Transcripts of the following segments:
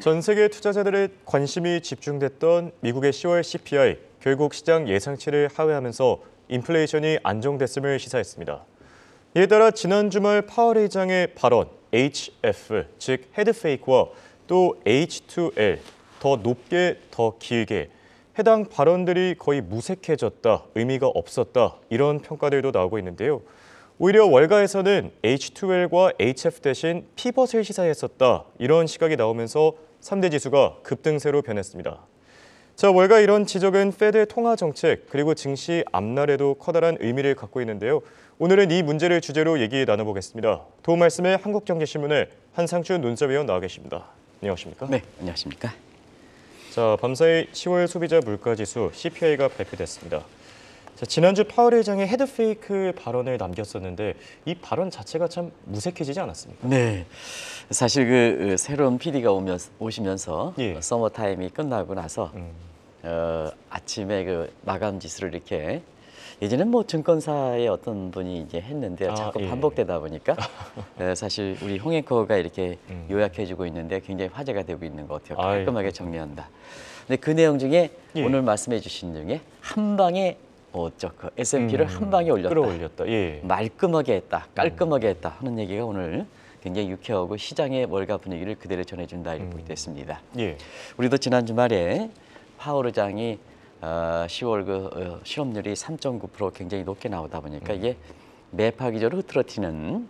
전 세계 투자자들의 관심이 집중됐던 미국의 10월 CPI 결국 시장 예상치를 하회하면서 인플레이션이 안정됐음을 시사했습니다. 이에 따라 지난 주말 파월 의장의 발언 HF 즉 헤드페이크와 또 H2L 더 높게 더 길게 해당 발언들이 거의 무색해졌다, 의미가 없었다 이런 평가들도 나오고 있는데요. 오히려 월가에서는 H2L과 HF 대신 피벗을 시사했었다 이런 시각이 나오면서 3대 지수가 급등세로 변했습니다. 자, 월가 이런 지적은 페드의 통화 정책 그리고 증시 앞날에도 커다란 의미를 갖고 있는데요. 오늘은 이 문제를 주제로 얘기 나눠보겠습니다. 도움 말씀에 한국경제신문의 한상춘 논설위원 나와 계십니다. 안녕하십니까? 네, 안녕하십니까? 자, 밤사이 10월 소비자 물가지수 CPI가 발표됐습니다. 자, 지난주 파월 회장의 헤드페이크 발언을 남겼었는데 이 발언 자체가 참 무색해지지 않았습니까? 네, 사실 그 새로운 PD가 오면 오시면서 예. 어, 서머 타임이 끝나고 나서 음. 어, 아침에 그 마감 지수를 이렇게 예전엔 뭐 증권사의 어떤 분이 이제 했는데 아, 자꾸 예. 반복되다 보니까 어, 사실 우리 홍앵커가 이렇게 음. 요약해주고 있는데 굉장히 화제가 되고 있는 것 같아요. 깔끔하게 정리한다. 근데 그 내용 중에 예. 오늘 말씀해주신 중에 한 방에 어저 그 S&P를 음, 한 방에 올렸다. 끌어올렸다. 예. 말끔하게 했다, 깔끔하게 했다 하는 얘기가 오늘 굉장히 유쾌하고 시장의 월가 분위기를 그대로 전해준다 이렇게 보게 됐습니다. 예. 우리도 지난 주말에 파월 의장이 어, 10월 그 어, 실업률이 3.9% 굉장히 높게 나오다 보니까 이게 매파 기조를 흐트러뜨리는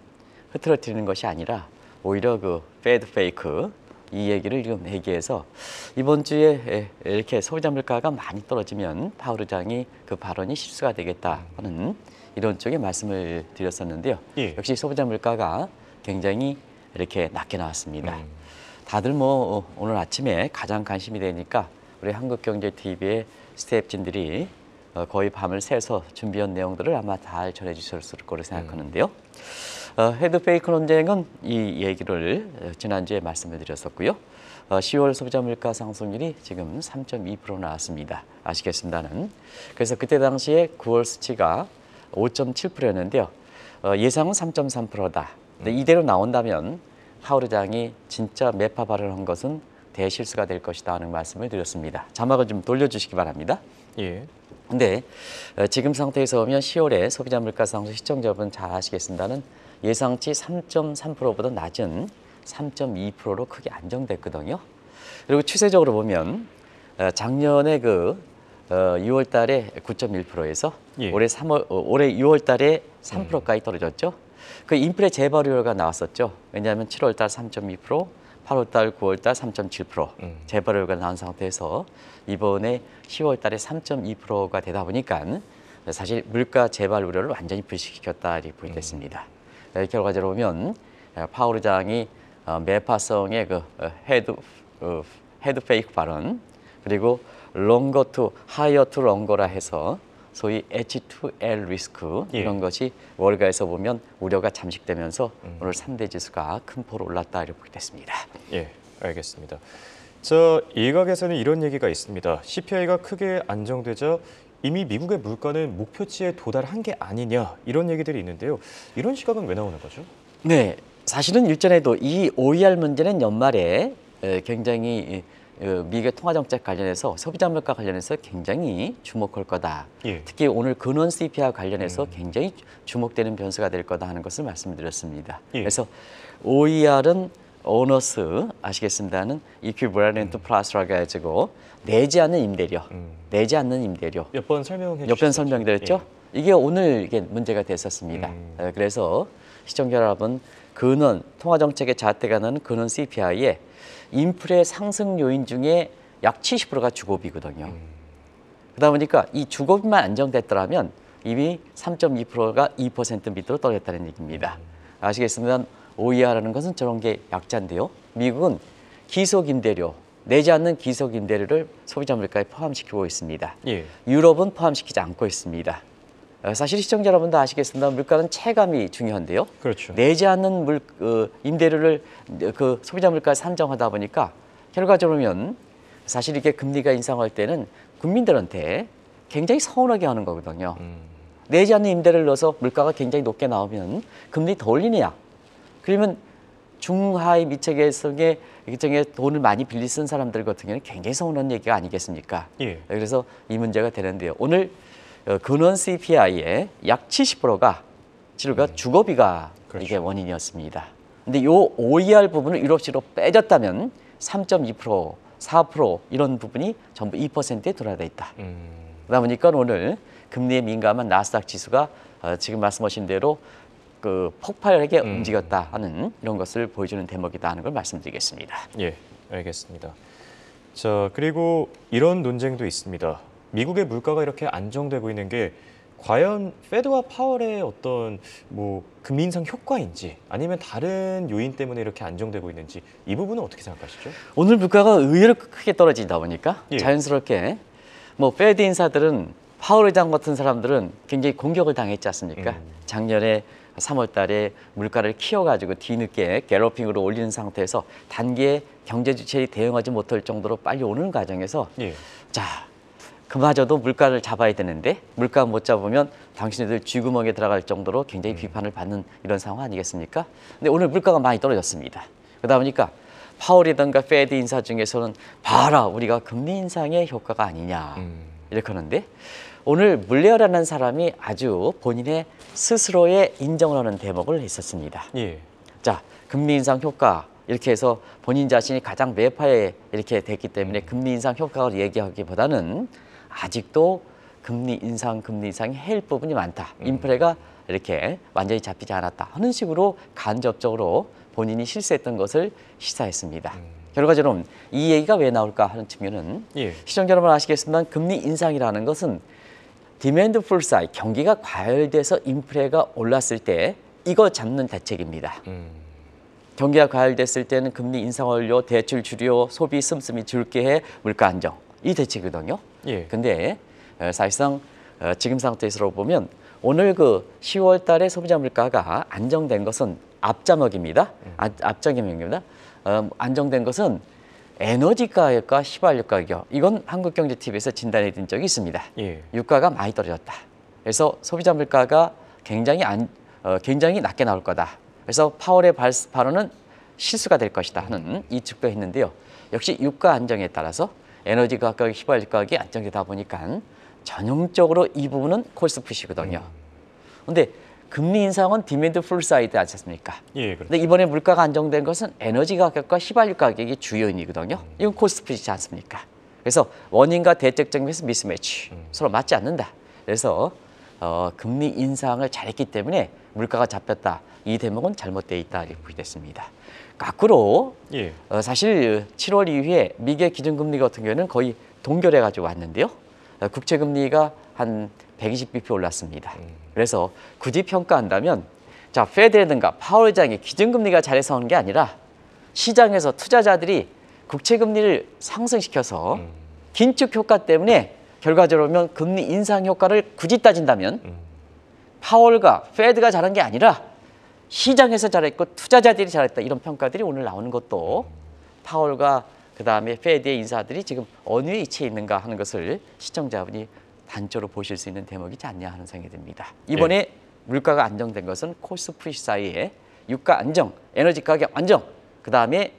흐트러뜨리는 것이 아니라 오히려 그 head fake 이 얘기를 지금 얘기해서 이번 주에 에, 이렇게 소비자 물가가 많이 떨어지면 파월 의장이 그 발언이 실수가 되겠다 하는 이런 쪽의 말씀을 드렸었는데요. 예. 역시 소비자 물가가 굉장히 이렇게 낮게 나왔습니다. 음. 다들 뭐 어, 오늘 아침에 가장 관심이 되니까 우리 한국경제TV의 스태프진들이 어, 거의 밤을 새서 준비한 내용들을 아마 잘 전해주셨을 거로 생각하는데요. 어, 헤드페이크 논쟁은 이 얘기를 어, 지난주에 말씀을 드렸었고요. 어, 10월 소비자 물가 상승률이 지금 3.2% 나왔습니다. 아시겠습니다는. 그래서 그때 당시에 9월 수치가 5.7%였는데요. 어, 예상은 3.3%다. 근데 이대로 나온다면 하울 의장이 진짜 매파 발언한 것은 대실수가 될 것이다 하는 말씀을 드렸습니다. 자막을 좀 돌려주시기 바랍니다. 예. 근데 어, 지금 상태에서 보면 10월에 소비자 물가 상승 시청자분 잘 아시겠습니다는 예상치 3.3%보다 낮은 3.2%로 크게 안정됐거든요. 그리고 추세적으로 보면 어, 작년에 그 어, 6월 달에 9.1%에서 예. 올해 3월 어, 올해 6월 달에 3%까지 떨어졌죠. 그 인플레 재발효가 나왔었죠. 왜냐하면 7월 달 3.2%, 8월 달, 9월 달 3.7% 음. 재발효가 나온 상태에서 이번에 10월 달에 3.2%가 되다 보니까 사실 물가 재발 우려를 완전히 불식시켰다 이렇게 보게 됐습니다. 에, 결과적으로 보면 에, 파월 의장이 어, 그 어, head 어, head fake 발언 그리고 longer to higher to longer라 해서 소위 H2L 리스크 예. 이런 것이 월가에서 보면 우려가 잠식되면서 오늘 3대 지수가 큰 폭으로 올랐다 이렇게 보게 됐습니다. 예, 알겠습니다. 저 일각에서는 이런 얘기가 있습니다. CPI가 크게 안정되자 이미 미국의 물가는 목표치에 도달한 게 아니냐 이런 얘기들이 있는데요. 이런 시각은 왜 나오는 거죠? 네, 사실은 일전에도 이 OER 문제는 연말에 에, 굉장히 어, 미국의 통화 정책 관련해서 소비자 물가 관련해서 굉장히 주목할 거다. 예. 특히 오늘 근원 CPI 관련해서 굉장히 주목되는 변수가 될 거다 하는 것을 말씀드렸습니다. 예. 그래서 OER은 오너스 아시겠습니다는 equivalent 플러스라고 해가지고 내지 않는 임대료, 음. 내지 않는 임대료. 몇 번 설명해 주셨죠? 설명드렸죠. 이게 오늘 이게 문제가 됐었습니다. 음. 어, 그래서 시청자 여러분 근원 통화 정책의 잣대가 나는 근원 CPI에 인플레 상승 요인 중에 약 70%가 주거비거든요. 음. 그러다 보니까 이 주거비만 안정됐더라면 이미 3.2%가 2% 밑으로 떨어졌다는 얘기입니다. 아시겠습니 다. OER라는 것은 저런 게 약자인데요. 미국은 기속 임대료 내지 않는 기속 임대료를 소비자 물가에 포함시키고 있습니다. 예. 유럽은 포함시키지 않고 있습니다. 어, 사실 시청자 여러분도 아시겠습니다. 물가는 체감이 중요한데요. 그렇죠. 내지 않는 물 어, 임대료를 어, 그 소비자 물가에 산정하다 보니까 결과적으로 보면 사실 이게 금리가 인상할 때는 국민들한테 굉장히 서운하게 하는 거거든요. 음. 내지 않는 임대를 넣어서 물가가 굉장히 높게 나오면 금리 더 올리느냐? 그러면 중하위 미체계층에 일종의 돈을 많이 빌리 쓴 사람들 같은 경우는 굉장히 서운한 얘기가 아니겠습니까? 예. 그래서 이 문제가 되는데요. 오늘 어, 근원 CPI의 약 70%가 치료가 주거비가 그렇죠. 이게 원인이었습니다. 근데 요 OER 부분을 유럽시로 빼졌다면 3.2%, 4% 이런 부분이 전부 2%에 돌아다 있다. 음, 그러다 보니까 오늘 금리에 민감한 나스닥 지수가 어, 지금 말씀하신 대로 그 폭발하게 음. 움직였다 하는 이런 것을 보여주는 대목이다 하는 걸 말씀드리겠습니다. 예, 알겠습니다. 자, 그리고 이런 논쟁도 있습니다. 미국의 물가가 이렇게 안정되고 있는 게 과연 페드와 파월의 어떤 뭐 금리 인상 효과인지 아니면 다른 요인 때문에 이렇게 안정되고 있는지 이 부분은 어떻게 생각하시죠? 오늘 물가가 의외로 크게 떨어지다 보니까 예. 자연스럽게 뭐 페드 인사들은 파월 의장 같은 사람들은 굉장히 공격을 당했지 않습니까? 음. 작년에 3월 달에 물가를 키워가지고 뒤늦게 갤러핑으로 올리는 상태에서 단기에 경제 주체에 대응하지 못할 정도로 빨리 오는 과정에서 예. 자, 그마저도 물가를 잡아야 되는데 물가 못 잡으면 당신들 쥐구멍에 들어갈 정도로 굉장히 비판을 받는 이런 상황 아니겠습니까? 근데 오늘 물가가 많이 떨어졌습니다. 그러다 보니까 파월이든가 Fed 인사 중에서는 봐라 우리가 금리 인상의 효과가 아니냐 음. 이렇게 하는데 오늘 물레어라는 사람이 아주 본인의 스스로의 인정을 하는 대목을 했었습니다. 예. 자, 금리 인상 효과 이렇게 해서 본인 자신이 가장 매파에 이렇게 됐기 때문에 금리 인상 효과를 얘기하기보다는 아직도 금리 인상, 금리 인상이 해일 부분이 많다. 인플레가 이렇게 완전히 잡히지 않았다. 하는 식으로 간접적으로 본인이 실수했던 것을 시사했습니다. 결과적으로 이 얘기가 왜 나올까 하는 측면은 예. 시청자 여러분 아시겠지만 금리 인상이라는 것은 demand pull side 경기가 과열돼서 인플레가 올랐을 때 이거 잡는 대책입니다. 음. 경기가 과열됐을 때는 금리 인상 완료, 대출 줄여, 소비 씀씀이 줄게 해, 물가 안정 이 대책이거든요. 예. 근데 어, 사실상 어, 지금 상태에서 보면 오늘 그 10월 달에 소비자 물가가 안정된 것은 앞자막입니다. 아, 앞자막입니다. 어, 안정된 것은 에너지 가격과 휘발유 가격 이건 한국경제TV에서 진단해 드린 적이 있습니다. 예. 유가가 많이 떨어졌다. 그래서 소비자 물가가 굉장히 안, 어, 굉장히 낮게 나올 거다. 그래서 파월의 발, 발언은 실수가 될 것이다 하는 이 측도 했는데요. 역시 유가 안정에 따라서 에너지 가격, 휘발유 가격이 안정되다 보니까 전형적으로 이 부분은 cost push거든요. 근데 금리 인상은 demand pull side 아니지 않습니까? 예. 그렇죠. 근데 이번에 물가가 안정된 것은 에너지 가격과 휘발유 가격이 주요인이거든요. 이건 cost push지 않습니까? 그래서 원인과 대책적 면에서 미스매치 서로 맞지 않는다. 그래서 어, 금리 인상을 잘했기 때문에 물가가 잡혔다. 이 대목은 잘못되어 있다 이렇게 보겠습니다. 거꾸로 예. 어, 사실 7월 이후에 미국의 기준금리 같은 경우에는 거의 동결해 가지고 왔는데요. 어, 국채 금리가 한 120bp 올랐습니다. 그래서 굳이 평가한다면 자 페드라든가 파월 장이 기준금리가 잘해서 하는 게 아니라 시장에서 투자자들이 국채 금리를 상승시켜서 음. 긴축 효과 때문에 결과적으로 보면 금리 인상 효과를 굳이 따진다면 음. 파월과 페드가 잘한 게 아니라 시장에서 잘했고 투자자들이 잘했다 이런 평가들이 오늘 나오는 것도 파월과 그 다음에 페드의 인사들이 지금 어느 위치에 있는가 하는 것을 시청자분이 단적으로 보실 수 있는 대목이지 않냐 하는 생각이 듭니다. 이번에 물가가 안정된 것은 푸시 사이에 유가 안정, 에너지 가격 안정, 그 다음에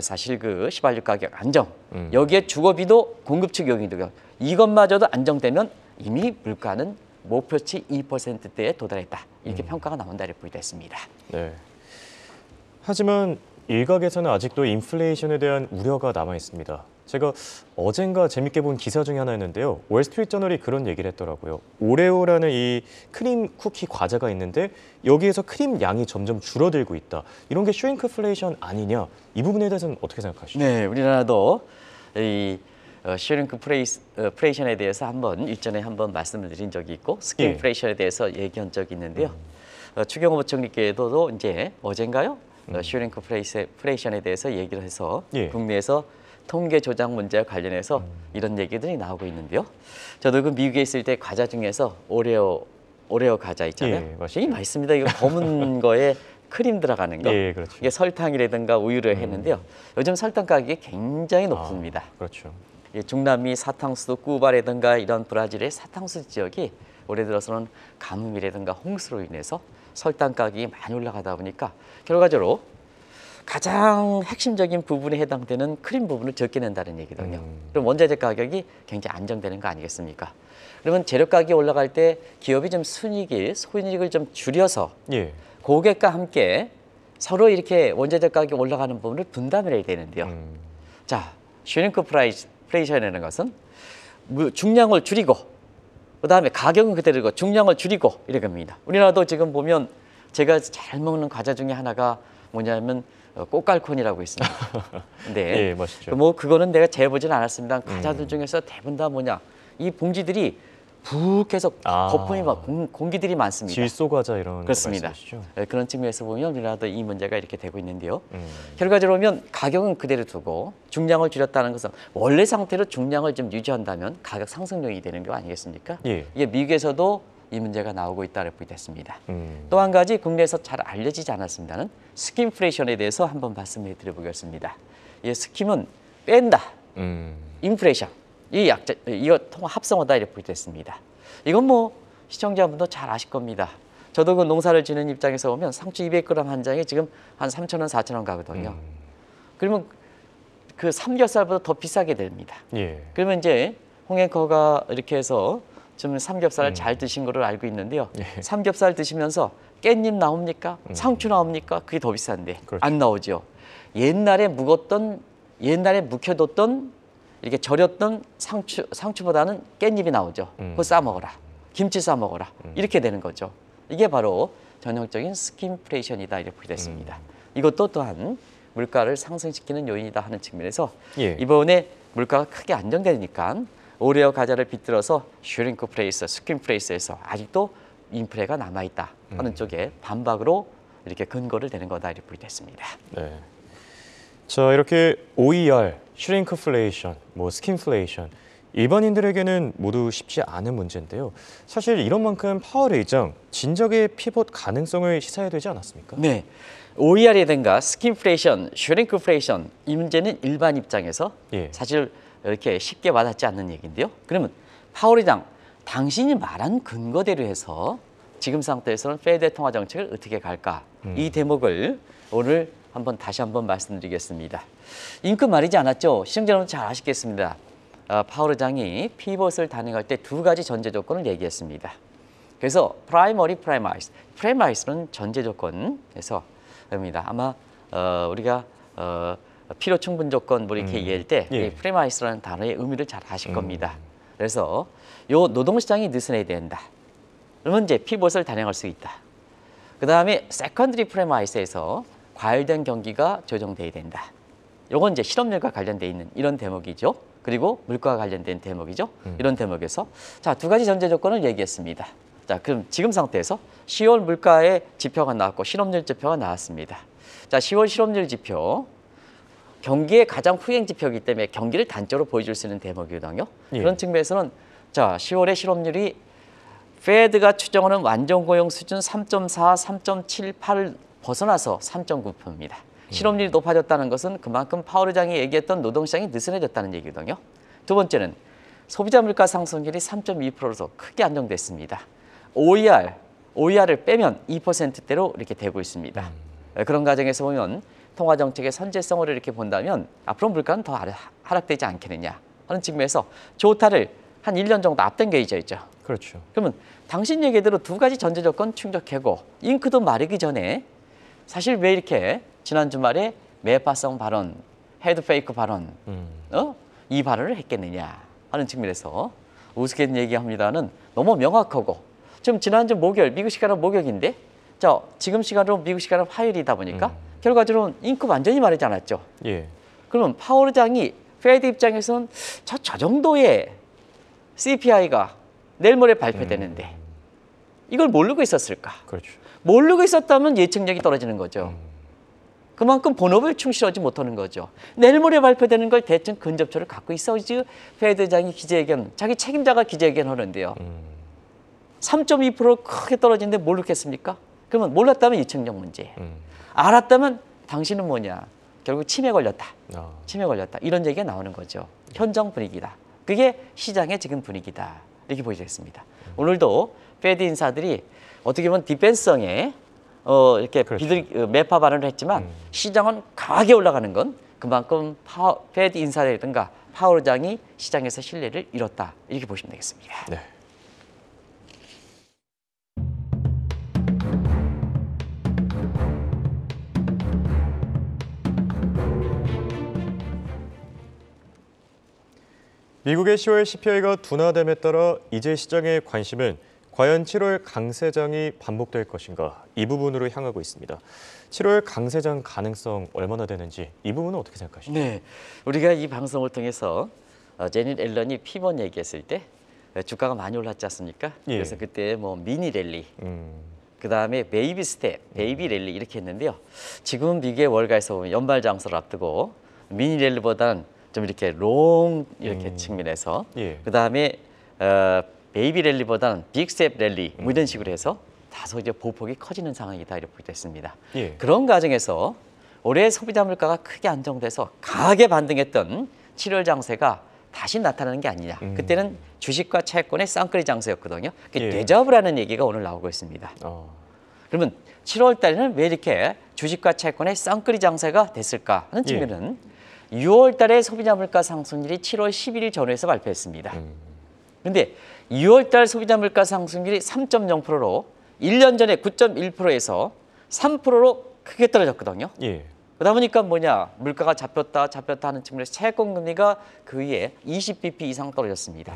사실 그 휘발유 가격 안정, 음. 여기에 주거비도 공급 측 요인이고요. 이것마저도 안정되면 이미 물가는 목표치 2%대에 도달했다. 이렇게 평가가 나온다 이렇게 보이됐습니다. 네. 하지만 일각에서는 아직도 인플레이션에 대한 우려가 남아 있습니다. 제가 어젠가 재밌게 본 기사 중에 하나였는데요. 월스트리트 저널이 그런 얘기를 했더라고요. 오레오라는 이 크림 쿠키 과자가 있는데 여기에서 크림 양이 점점 줄어들고 있다. 이런 게 shrinkflation 아니냐? 이 부분에 대해서는 어떻게 생각하시죠? 네, 우리나라도 이 어, shrinkfla, 어, flation에 대해서 한번 일전에 한번 말씀을 드린 적이 있고 skimp 예. flation에 대해서 얘기한 적이 있는데요. 어, 추경호 부총리께도 이제 어젠가요? 어, shrinkfla, flation에 대해서 얘기를 해서 예. 국내에서 통계 조작 문제와 관련해서 이런 얘기들이 나오고 있는데요. 저도 그 미국에 있을 때 과자 중에서 오레오 오레오 과자 있잖아요. 예. 이게 맛있습니다. 이거 검은 거에 크림 들어가는 거. 예, 그렇죠. 이게 설탕이라든가 우유를 했는데요. 요즘 설탕 가격이 굉장히 높습니다. 아, 그렇죠. 이 중남미 사탕수도 쿠바라든가 이런 브라질의 사탕수 지역이 올해 들어서는 가뭄이라든가 홍수로 인해서 설탕 가격이 많이 올라가다 보니까 결과적으로 가장 핵심적인 부분에 해당되는 크림 부분을 적게 낸다는 얘기거든요. 음. 그럼 원자재 가격이 굉장히 안정되는 거 아니겠습니까? 그러면 재료 가격이 올라갈 때 기업이 좀 순이익을 소인이익을 좀 줄여서 예. 고객과 함께 서로 이렇게 원자재 가격이 올라가는 부분을 분담을 해야 되는데요. 음. 자, shrinkfla, flation이라는 것은 무- 중량을 줄이고 그다음에 가격은 그대로고 중량을 줄이고 이런 겁니다. 우리나라도 지금 보면 제가 잘 먹는 과자 중에 하나가 뭐냐면 어, 꽃갈콘이라고 있습니다. 근데 예, 맛있죠. 뭐 그거는 내가 재보진 않았습니다. 과자들 중에서 대부분 다 뭐냐 이 봉지들이 북 해서 아. 거품이 막 공, 공기들이 많습니다. 질소 과자 이런 거 그렇습니다. 예, 그런 측면에서 보면 우리나라도 이 문제가 이렇게 되고 있는데요. 음. 결과적으로 보면 가격은 그대로 두고 중량을 줄였다는 것은 원래 상태로 중량을 좀 유지한다면 가격 상승률이 되는 거 아니겠습니까? 예. 이게 미국에서도 이 문제가 나오고 있다고 보겠습니다. 음. 또한 가지 국내에서 잘 알려지지 않았습니다는 skimpflation에 대해서 한번 말씀해 드려보겠습니다. 이 skimp은 뺀다, 음. 인플레이션 이 약자 이거 통합 합성어다 이렇게 보겠습니다. 이건 뭐 시청자분도 잘 아실 겁니다. 저도 그 농사를 지는 입장에서 보면 상추 200g 한 장에 지금 한 3,000원, 4,000원 가거든요. 음. 그러면 그 삼겹살보다 더 비싸게 됩니다. 예. 그러면 이제 홍앵커가 이렇게 해서 좀 삼겹살을 음. 잘 드신 거를 알고 있는데요. 예. 삼겹살 드시면서 깻잎 나옵니까? 상추 나옵니까? 그게 더 비싼데 음. 그렇죠. 안 나오죠. 옛날에 묵었던 옛날에 묵혀뒀던 이렇게 절였던 상추 상추보다는 깻잎이 나오죠. 음. 그거 싸 먹어라. 김치 싸 먹어라. 이렇게 되는 거죠. 이게 바로 전형적인 skimpflation이다 이렇게 됐습니다. 음. 이것도 또한 물가를 상승시키는 요인이다 하는 측면에서 예. 이번에 물가가 크게 안정되니까 오레오 과자를 빗대어서 shrinkflation, skimpflation에서 아직도 인플레가 남아 있다 하는 쪽에 반박으로 이렇게 근거를 대는 거다 이렇게 됐습니다. 네. 자 이렇게 OER, shrinkflation, 뭐 skimpflation 일반인들에게는 모두 쉽지 않은 문제인데요. 사실 이런 만큼 파월 의장이 진작에 pivot 가능성을 시사해야 되지 않았습니까? 네. OER이든가 skimpflation, shrinkflation 이 문제는 일반 입장에서 예. 사실 이렇게 쉽게 와닿지 않는 얘기인데요. 그러면 파월 의장 당신이 말한 근거대로 해서 지금 상태에서는 Fed 통화 정책을 어떻게 갈까 이 대목을 오늘 한번 다시 한번 말씀드리겠습니다. 임금 말이지 않았죠. 시청자 여러분 잘 아시겠습니다. 아, 파월 의장이 pivot을 단행할 때 두 가지 전제 조건을 얘기했습니다. 그래서 primary premise, premise는 전제 조건에서 입니다. 아마 어, 우리가 어, 필요 충분 조건 뭐 이렇게 음, 얘기할 때 예. 이 premise라는 단어의 의미를 잘 아실 겁니다. 그래서 요 노동시장이 느슨해야 된다. 그러면 이제 pivot을 단행할 수 있다. 그 다음에 secondary premise에서 과열된 경기가 조정돼야 된다. 요건 이제 실업률과 관련돼 있는 이런 대목이죠. 그리고 물가와 관련된 대목이죠. 이런 대목에서 자 두 가지 전제 조건을 얘기했습니다. 자 그럼 지금 상태에서 10월 물가의 지표가 나왔고 실업률 지표가 나왔습니다. 자 10월 실업률 지표 경기의 가장 후행 지표이기 때문에 경기를 단적으로 보여줄 수 있는 대목이거든요. 예. 그런 측면에서는 자 10월의 실업률이 페드가 추정하는 완전 고용 수준 3.4, 3.78을 벗어나서 3.9%입니다. 실업률이 높아졌다는 것은 그만큼 파월 의장이 얘기했던 노동시장이 느슨해졌다는 얘기거든요. 두 번째는 소비자 물가 상승률이 3.2%로 크게 안정됐습니다. OER, OER을 빼면 2%대로 이렇게 되고 있습니다. 그런 과정에서 보면 통화 정책의 선제성을 이렇게 본다면 앞으로 물가는 더 하락- 하락되지 않겠느냐 하는 측면에서 조타를 한 1년 정도 앞당겨 있죠. 있죠. 그렇죠. 그러면 당신 얘기대로 두 가지 전제 조건 충족하고 잉크도 마르기 전에 사실 왜 이렇게 지난 주말에 매파성 발언, head fake 발언, 음. 어? 이 발언을 했겠느냐 하는 측면에서 우스갯 얘기합니다는 너무 명확하고 지금 지난주 목요일 미국 시간은 목요일인데 자 지금 시간으로 미국 시간은 화요일이다 보니까 결과적으로 잉크 완전히 마르지 않았죠. 예. 그러면 파월 의장이 Fed 입장에서는 저, 저 정도의 CPI가 내일 모레 발표되는데 이걸 모르고 있었을까? 그렇죠. 모르고 있었다면 예측력이 떨어지는 거죠. 그만큼 본업을 충실하지 못하는 거죠. 내일 모레 발표되는 걸 대충 근접처를 갖고 있어야지 페드장이 기자회견, 자기 책임자가 기자회견 하는데요. 음. 3.2% 크게 떨어지는데 모르겠습니까? 그러면 몰랐다면 예측력 문제예요. 음. 알았다면 당신은 뭐냐? 결국 치매 걸렸다. 아. 치매 걸렸다. 이런 얘기가 나오는 거죠. 현장 분위기다. 그게 시장의 지금 분위기다. 이렇게 보여지겠습니다. 오늘도 Fed 인사들이 어떻게 보면 defense성의 어, 이렇게 그렇죠. 비둘기 어, 매파 반응을 했지만 시장은 강하게 올라가는 건 그만큼 파워, Fed 인사라든가 파월 의장이 시장에서 신뢰를 잃었다 이렇게 보시면 되겠습니다. 네. 미국의 10월 CPI가 둔화됨에 따라 이제 시장의 관심은 과연 7월 강세장이 반복될 것인가 이 부분으로 향하고 있습니다. 7월 강세장 가능성 얼마나 되는지 이 부분은 어떻게 생각하시죠? 네, 우리가 이 방송을 통해서 어, 재닛 옐런이 pivot 얘기했을 때 어, 주가가 많이 올랐지 않습니까? 예. 그래서 그때 뭐 미니 랠리, 음, 그 다음에 baby step, baby rally 이렇게 했는데요. 지금 미국의 월가에서 보면 연말 장사를 앞두고 미니 랠리보다는 좀 이렇게 long 이렇게 측면에서 예. 그 다음에 어, baby rally보다는 big step rally 뭐 이런 식으로 해서 다소 이제 보폭이 커지는 상황이다 이렇게 됐습니다. 예. 그런 과정에서 올해 소비자 물가가 크게 안정돼서 강하게 반등했던 7월 장세가 다시 나타나는 게 아니냐. 음. 그때는 주식과 채권의 쌍끌이 장세였거든요. 그게 예. 데자뷔라는 얘기가 오늘 나오고 있습니다. 어, 그러면 7월 달에는 왜 이렇게 주식과 채권의 쌍끌이 장세가 됐을까 하는 예. 측면은 6월 달에 소비자 물가 상승률이 7월 11일 전후에서 발표했습니다. 음, 그런데 2월 달 소비자 물가 상승률이 3.0%로 1년 전에 9.1%에서 3%로 크게 떨어졌거든요. 예. 그러다 보니까 뭐냐 물가가 잡혔다 잡혔다 하는 측면에서 채권 금리가 그 위에 20bp 이상 떨어졌습니다.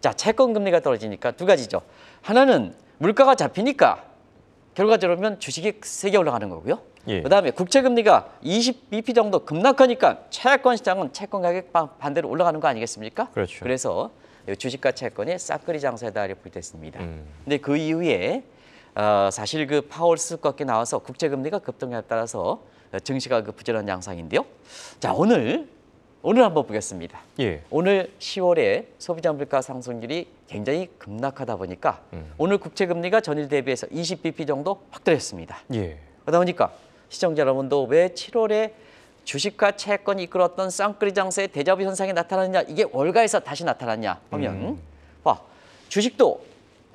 자 채권 금리가 떨어지니까 두 가지죠. 하나는 물가가 잡히니까 결과적으로 보면 주식이 세게 올라가는 거고요. 예. 그다음에 국채 금리가 20bp 정도 급락하니까 채권 시장은 채권 가격 반- 반대로 올라가는 거 아니겠습니까? 그렇죠. 그래서 주식과 채권의 싹거리 장세다 이렇게 됐습니다. 음. 근데 그 이후에 어, 사실 그 파월 수급꺾기 나와서 국채 금리가 급등에 따라서 어, 증시가 그 부진한 양상인데요. 자 오늘 오늘 한번 보겠습니다. 예. 오늘 10월에 소비자 물가 상승률이 굉장히 급락하다 보니까 음. 오늘 국채 금리가 전일 대비해서 20bp 정도 확 떨어졌습니다. 예. 그러다 보니까 시청자 여러분도 왜 7월에 주식과 채권이 이끌었던 쌍끌이 장세의 대자부 현상이 나타났냐 이게 월가에서 다시 나타났냐 하면 음. 봐 주식도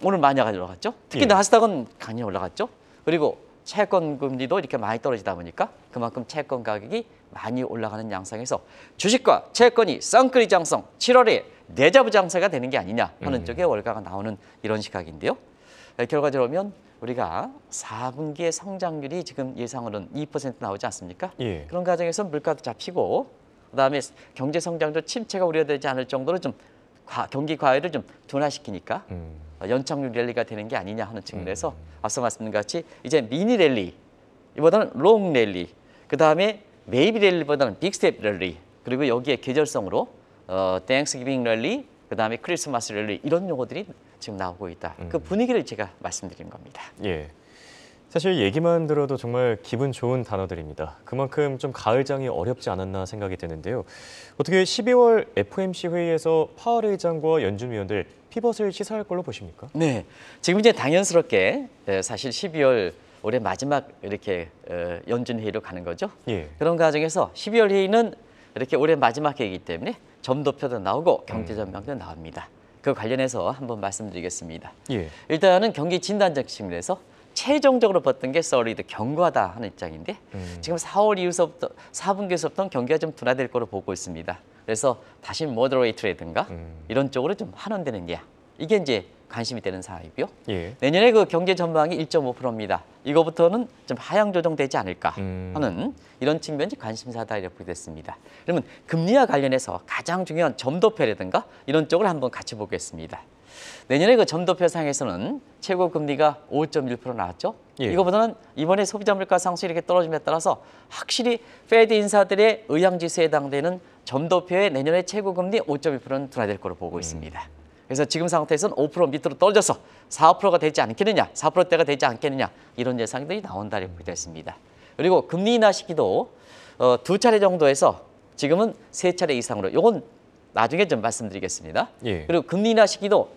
오늘 많이 올라갔죠 특히 예. 나스닥은 강히 올라갔죠 그리고 채권 금리도 이렇게 많이 떨어지다 보니까 그만큼 채권 가격이 많이 올라가는 양상에서 주식과 채권이 쌍끌이 장성 7월에 내자부 장세가 되는 게 아니냐 하는 음. 쪽에 월가가 나오는 이런 시각인데요 에, 결과적으로 보면 우리가 4분기의 성장률이 지금 예상으로는 2% 나오지 않습니까? 예. 그런 과정에서 물가도 잡히고 그다음에 경제 성장도 침체가 우려되지 않을 정도로 좀 과- 경기 과열을 좀 둔화시키니까 음. 어, 연착륙 랠리가 되는 게 아니냐 하는 측면에서 앞서 말씀드린 것 같이 이제 미니 랠리 이보다는 long rally 그다음에 baby rally보다는 big step rally 그리고 여기에 계절성으로 어 Thanksgiving rally 그다음에 크리스마스 랠리 이런 용어들이 지금 나오고 있다. 그 분위기를 제가 말씀드린 겁니다. 예. 사실 얘기만 들어도 정말 기분 좋은 단어들입니다. 그만큼 좀 가을장이 어렵지 않았나 생각이 드는데요. 어떻게 12월 FOMC 회의에서 파월 의장과 연준 위원들 pivot을 시사할 걸로 보십니까? 네, 지금 이제 당연스럽게 에, 사실 12월 올해 마지막 이렇게 어, 연준 회의로 가는 거죠. 예. 그런 과정에서 12월 회의는 이렇게 올해 마지막 회의이기 때문에 점도표도 나오고 경제 전망도 나옵니다. 그 관련해서 한번 말씀드리겠습니다. 예. 일단은 경기 진단적 측면에서 최종적으로 봤던 게 solid 견고하다 하는 입장인데 음. 지금 4월 이후서부터 4분기에서부터 경기가 좀 둔화될 거로 보고 있습니다. 그래서 다시 moderate라든가 음. 이런 쪽으로 좀 환원되는 게 이게 이제 관심이 되는 사항이고요. 예. 내년에 그 경제 전망이 1.5%입니다. 이거부터는 좀 하향 조정되지 않을까 음. 하는 이런 측면이 관심사다 이렇게 됐습니다. 그러면 금리와 관련해서 가장 중요한 점도표라든가 이런 쪽을 한번 같이 보겠습니다. 내년에 그 점도표 상에서는 최고 금리가 5.1% 나왔죠. 예. 이거보다는 이번에 소비자 물가 상승이 이렇게 떨어짐에 따라서 확실히 페드 인사들의 의향 지수에 해당되는 점도표의 내년에 최고 금리 5.1%는 둔화될 거로 보고 있습니다. 그래서 지금 상태에서는 5% 밑으로 떨어져서 4%가 되지 않겠느냐, 4%대가 되지 않겠느냐 이런 예상들이 나온다 이렇게 됐습니다. 그리고 금리 인하 시기도 어, 두 차례 정도에서 지금은 세 차례 이상으로 이건 나중에 좀 말씀드리겠습니다. 예. 그리고 금리 인하 시기도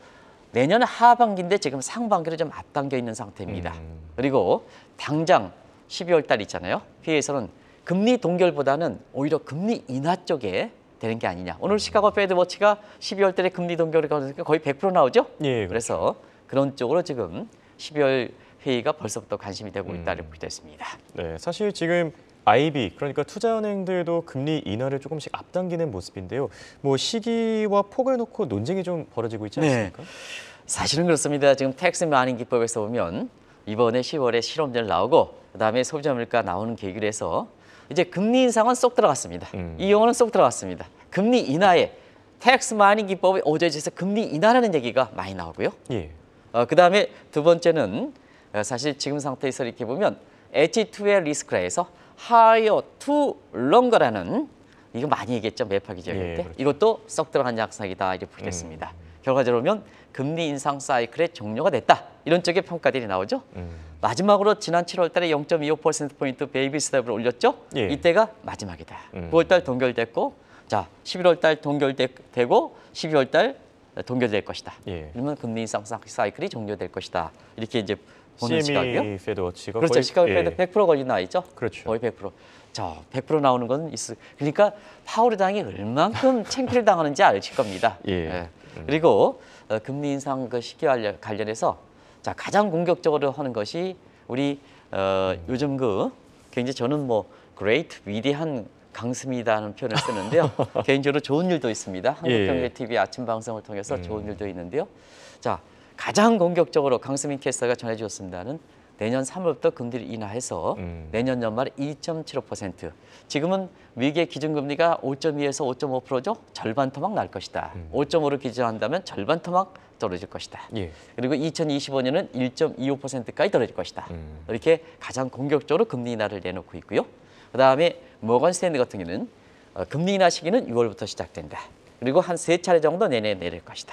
내년 하반기인데 지금 상반기로 좀 앞당겨 있는 상태입니다. 음. 그리고 당장 12월 달 있잖아요. 회의에서는 금리 동결보다는 오히려 금리 인하 쪽에 되는 게 아니냐. 오늘 시카고 FedWatch가 12월 달에 금리 동결이 거의 100% 나오죠. 예. 그래서 그런 쪽으로 지금 12월 회의가 벌써부터 관심이 되고 있다 음. 이렇게 보고 있습니다. 네, 사실 지금 IB 그러니까 투자은행들도 금리 인하를 조금씩 앞당기는 모습인데요. 뭐 시기와 폭을 놓고 논쟁이 좀 벌어지고 있지 네. 않습니까? 사실은 그렇습니다. 지금 text mining 기법에서 보면 이번에 10월에 실업률 나오고 그다음에 소비자 물가 나오는 계기로 해서 이제 금리 인상은 쏙 들어갔습니다. 음. 이 용어는 쏙 들어갔습니다. 금리 인하에 텍스 마닝 기법이 오저지에서 금리 인하라는 얘기가 많이 나오고요. 예. 어, 그다음에 두 번째는 어, 사실 지금 상태에서 이렇게 보면 H2의 리스크라에서 higher to longer라는 이거 많이 얘기했죠 매파기 지역일 예, 때 그렇죠. 이것도 쏙 들어간 약상이다 이렇게 보겠습니다. 결과적으로 보면 금리 인상 사이클의 종료가 됐다 이런 쪽의 평가들이 나오죠. 음. 마지막으로 지난 7월 달에 0.25%포인트 베이비 스텝을 올렸죠. 예. 이때가 마지막이다. 음. 9월 달 동결됐고 자 11월 달 동결되고 12월 달 동결될 것이다. 예. 그러면 금리 인상 사- 사이클이 종료될 것이다. 이렇게 이제 보는 시각이요. CME 페드 워치가 그렇죠. 거의- 시카고 예. 패드 100% 걸린 나있죠. 그렇죠. 거의 100%. 자, 100% 나오는 건 있어. 그러니까 파우르 당이 얼만큼 챙피를 당하는지 아실 겁니다. 예. 그리고 어, 금리 인상 그 시기와 관련- 관련해서 자 가장 공격적으로 하는 것이 우리 어, 음. 요즘 그 굉장히 저는 뭐 great 위대한 강습이다는 표현을 쓰는데요. 개인적으로 좋은 일도 있습니다. 예. 한국경제TV 아침 방송을 통해서 음. 좋은 일도 있는데요. 자 가장 공격적으로 강수민 캐스터가 전해주었습니다는 내년 3월부터 금리를 인하해서 음. 내년 연말에 2.75%. 지금은 미국의 기준금리가 5.2에서 5.5%죠. 절반 토막 날 것이다. 음. 5.5로 기준한다면 절반 토막 떨어질 것이다. 예. 그리고 2025년은 1.25%까지 떨어질 것이다. 음. 이렇게 가장 공격적으로 금리 인하를 내놓고 있고요. 그다음에 모건 스탠드 같은 경우는 어, 금리 인하 시기는 6월부터 시작된다. 그리고 한 세 차례 정도 내내 내릴 것이다.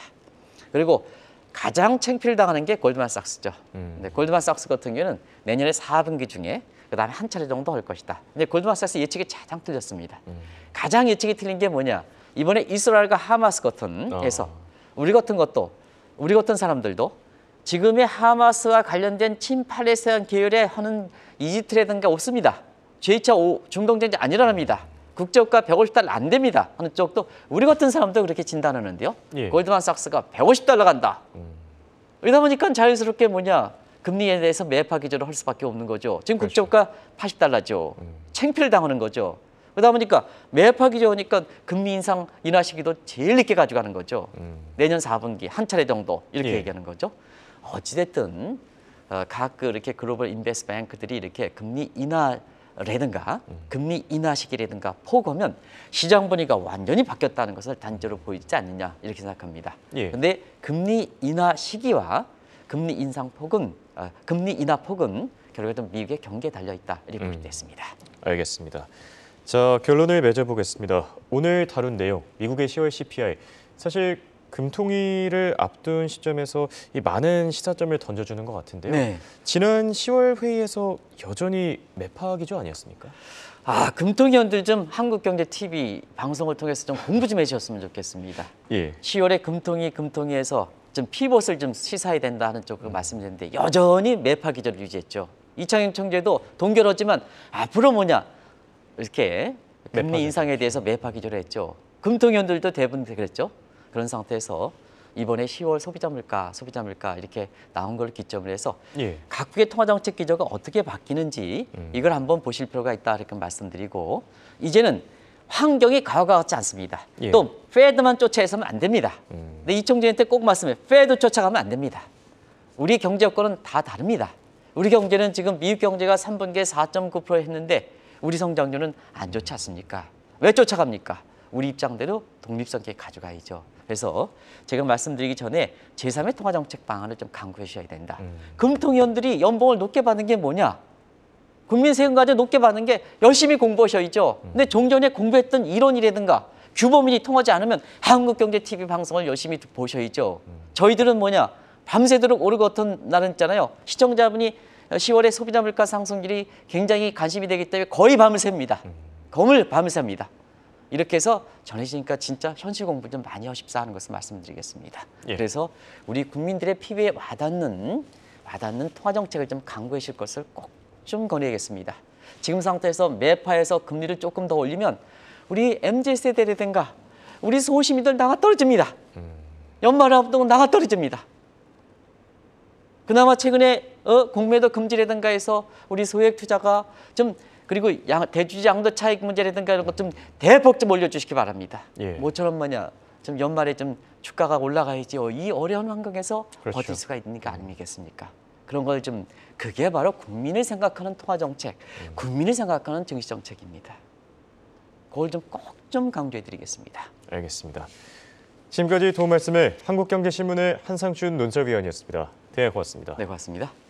그리고 가장 챙피를 당하는 게 골드만삭스죠. 음. 네, 골드만삭스 같은 경우는 내년에 4분기 중에 그다음에 한 차례 정도 할 것이다. 근데 골드만삭스 예측이 가장 틀렸습니다. 음. 가장 예측이 틀린 게 뭐냐? 이번에 이스라엘과 하마스 같은 어. 에서 우리 같은 것도 우리 같은 사람들도 지금의 하마스와 관련된 친팔레스타인 계열에 하는 이집트라든가 없습니다. 제2차 중동전쟁 안 일어납니다. 국제유가 150달러 안 됩니다. 하는 쪽도 우리 같은 사람도 그렇게 진단하는데요. 예. 골드만삭스가 150달러 간다. 음. 이러다 보니까 자연스럽게 뭐냐 금리에 대해서 매파 기조를 할 수밖에 없는 거죠. 지금 그렇죠. 국제유가 80달러죠. 음. 챙피를 당하는 거죠. 그러다 보니까 매파 기조니까 금리 인상 인하 시기도 제일 늦게 가져가는 거죠. 음. 내년 4분기 한 차례 정도 이렇게 예. 얘기하는 거죠. 어찌됐든 어, 각그 이렇게 글로벌 인베스트 뱅크들이 이렇게 금리 인하 라든가 음. 금리 인하 시기라든가 포고면 시장 분위기가 완전히 바뀌었다는 것을 단적으로 보이지 않느냐 이렇게 생각합니다. 예. 근데 금리 인하 시기와 금리 인상 폭은 아, 금리 인하 폭은 결국에는 미국의 경기에 달려 있다 이렇게 음. 볼수 있습니다. 알겠습니다. 자 결론을 맺어보겠습니다. 오늘 다룬 내용 미국의 10월 CPI 사실 금통위를 앞둔 시점에서 이 많은 시사점을 던져주는 것 같은데요. 네. 지난 10월 회의에서 여전히 매파 기조 아니었습니까? 아 금통위원들 좀 한국경제 TV 방송을 통해서 좀 공부 좀 해주셨으면 좋겠습니다. 예. 10월에 금통위 금통위에서 좀 피벗을 좀 시사해야 된다 하는 쪽으로 말씀드렸는데 여전히 매파 기조를 유지했죠. 이창용 총재도 동결하지만 앞으로 뭐냐 이렇게 금리. 인상에 대해서 매파 기조를 했죠. 금통위원들도 대부분 그랬죠. 그런 상태에서 이번에 10월 소비자 물가, 소비자 물가 이렇게 나온 걸 기점으로 해서 예. 각국의 통화 정책 기조가 어떻게 바뀌는지 음. 이걸 한번 보실 필요가 있다 이렇게 말씀드리고 이제는 환경이 과거와 같지 않습니다. 예. 또 페드만 쫓아서는 안 됩니다. 음. 근데 이청재한테 꼭 말씀해 페드 쫓아가면 안 됩니다. 우리 경제 여건은 다 다릅니다. 우리 경제는 지금 미국 경제가 3분기에 4.9% 했는데 우리 성장률은 안 좋지 않습니까? 왜 쫓아갑니까? 우리 입장대로 독립성 있게 가져가야죠. 그래서 제가 말씀드리기 전에 제3의 통화정책 방안을 좀 강구해 주셔야 된다. 음. 금통위원들이 연봉을 높게 받는 게 뭐냐? 국민 세금 가지고 높게 받는 게 열심히 공부하셔야죠. 근데 종전에 공부했던 이론이라든가 규범이 통하지 않으면 한국경제TV 방송을 열심히 보셔야죠. 저희들은 뭐냐? 밤새도록 오르고 어떤 날은 있잖아요. 시청자분이 10월에 소비자 물가 상승률이 굉장히 관심이 되기 때문에 거의 밤을 셉니다. 검을 밤을 셉니다. 이렇게 해서 전해지니까 진짜 현실 공부 좀 많이 하십사 하는 것을 말씀드리겠습니다. 예. 그래서 우리 국민들의 피부에 와닿는 와닿는 통화 정책을 좀 강구하실 것을 꼭좀 권해야겠습니다. 지금 상태에서 매파에서 금리를 조금 더 올리면 우리 MZ 세대라든가 우리 소시민들 나가 떨어집니다. 연말 앞두고 나가 떨어집니다. 그나마 최근에 어, 공매도 금지라든가 해서 우리 소액 투자가 좀 그리고 양, 대주주 양도 차익 문제라든가 이런 것 좀 대폭 좀 올려주시기 바랍니다. 예. 모처럼 뭐냐 좀 연말에 좀 주가가 올라가야지요. 이 어려운 환경에서 그렇죠. 버틸 수가 있으니까 아니겠습니까? 그런 걸 좀 그게 바로 국민을 생각하는 통화 정책, 국민을 생각하는 증시 정책입니다. 그걸 좀 꼭 좀 강조해드리겠습니다. 알겠습니다. 지금까지 도움 말씀을 한국경제신문의 한상준 논설위원이었습니다. 대화 고맙습니다. 네, 고맙습니다.